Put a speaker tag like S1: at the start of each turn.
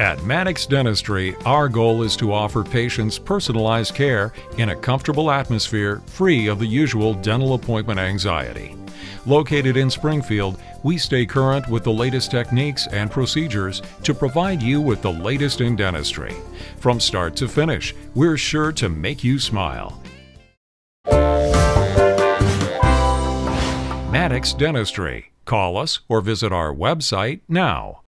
S1: At Maddox Dentistry, our goal is to offer patients personalized care in a comfortable atmosphere free of the usual dental appointment anxiety. Located in Springfield, we stay current with the latest techniques and procedures to provide you with the latest in dentistry. From start to finish, we're sure to make you smile. Maddox Dentistry. Call us or visit our website now.